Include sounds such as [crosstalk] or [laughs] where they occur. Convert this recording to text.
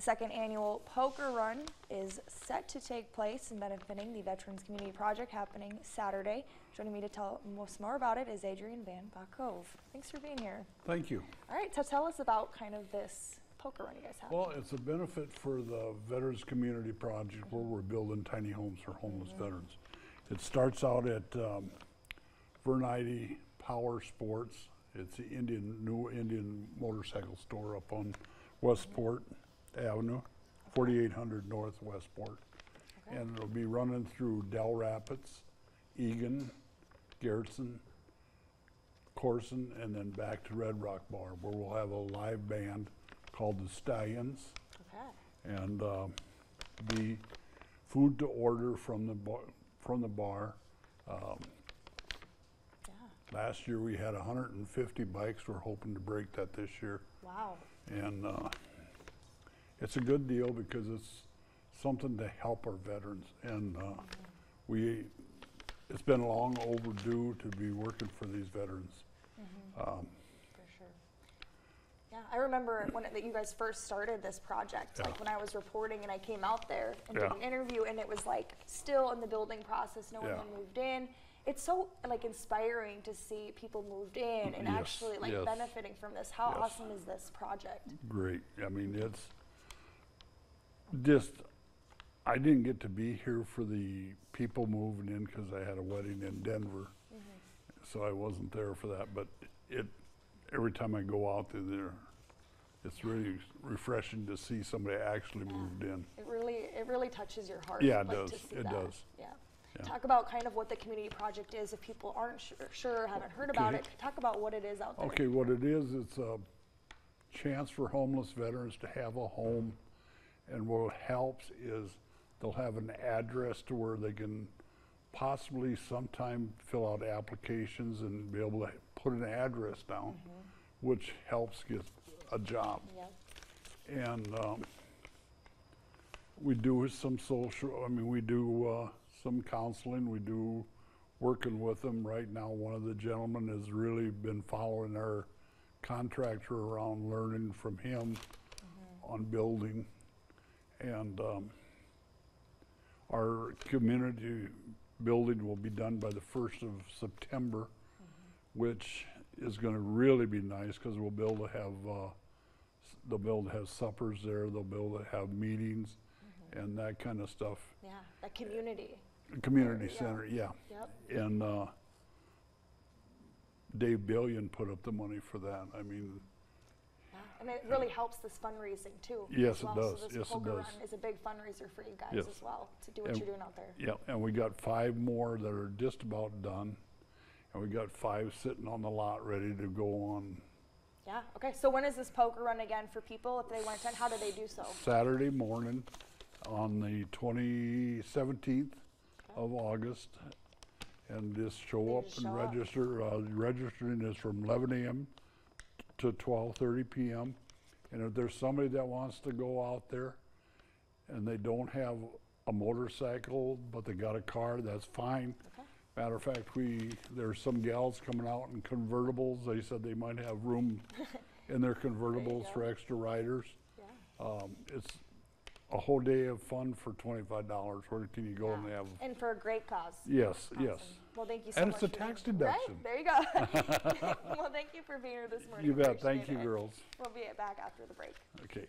The second annual poker run is set to take place and benefiting the Veterans Community Project happening Saturday. Joining me to tell us more about it is Adrian Van Bakove. Thanks for being here. Thank you. All right, so tell us about kind of this poker run you guys have. Well, it's a benefit for the Veterans Community Project where we're building tiny homes for homeless veterans. It starts out at um, Vern Eide Power Sports. It's the Indian, new Indian motorcycle store up on Westport Avenue, 4800 North Westport. Okay. And it'll be running through Dell Rapids, Egan, Garretson, Corson, and then back to Red Rock Bar, where we'll have a live band called the Stallions, Okay. and uh, be food to order from the bar, from the bar. Um, Yeah. last year we had 150 bikes. We're hoping to break that this year, Wow. and uh, it's a good deal because it's something to help our veterans, and uh, we. It's been long overdue to be working for these veterans. Um, For sure. Yeah, I remember when it, that you guys first started this project, Yeah. like when I was reporting and I came out there and did Yeah. an interview and it was like still in the building process, no one Yeah. had moved in. It's so like inspiring to see people moved in and Yes, actually like yes. benefiting from this. How Yes. awesome is this project? great. I mean, it's just, I didn't get to be here for the people moving in because I had a wedding in Denver. Mm-hmm. So I wasn't there for that, but it, every time I go out there, there, it's really refreshing to see somebody actually moved in. It really, it really touches your heart. Yeah, it like, does. To see It that. does. Yeah. Yeah. Talk about kind of what the community project is if people aren't sure, sure haven't heard about Okay. it. Talk about what it is out there. Okay, what it is, it's a chance for homeless veterans to have a home. And what helps is they'll have an address to where they can possibly sometime fill out applications and be able to put an address down, which helps get a job. Yep. And um, we do some social, I mean, we do uh, some counseling, we do working with them. Right now, one of the gentlemen has really been following our contractor around, learning from him on building. And um, our community building will be done by the first of September, which is gonna really be nice, because we'll be able to have, uh, s- they'll be able to have suppers there, they'll be able to have meetings and that kind of stuff. Yeah, that community. Community Yeah. center, yeah. Yep. And uh, Dave Billion put up the money for that. I mean. And it really helps this fundraising too. Yes, as it does. So this Yes, it poker does. run is a big fundraiser for you guys Yes. as well to do what And- you're doing out there. yeah, and we got five more that are just about done. And we got five sitting on the lot ready to go on Yeah. Okay. So when is this poker run again for people if they want to attend? How do they do so? Saturday morning on the 2017th of August. And just show They up just and show up. register. Uh, Registering is from 11 a.m. to 12:30 p.m. And if there's somebody that wants to go out there and they don't have a motorcycle, but they got a car, that's fine. Okay. Matter of fact, we, there's some gals coming out in convertibles. They said they might have room [laughs] in their convertibles for extra riders. Yeah. Um, it's a whole day of fun for twenty-five dollars. Where can you go and they have? And for a great cause. Yes, yes. Well, thank you so And much. it's a for being- tax deduction. Right? There you go. [laughs] [laughs] well, thank you for being here this morning. You bet. Thank you, it. girls. We'll be back after the break. Okay.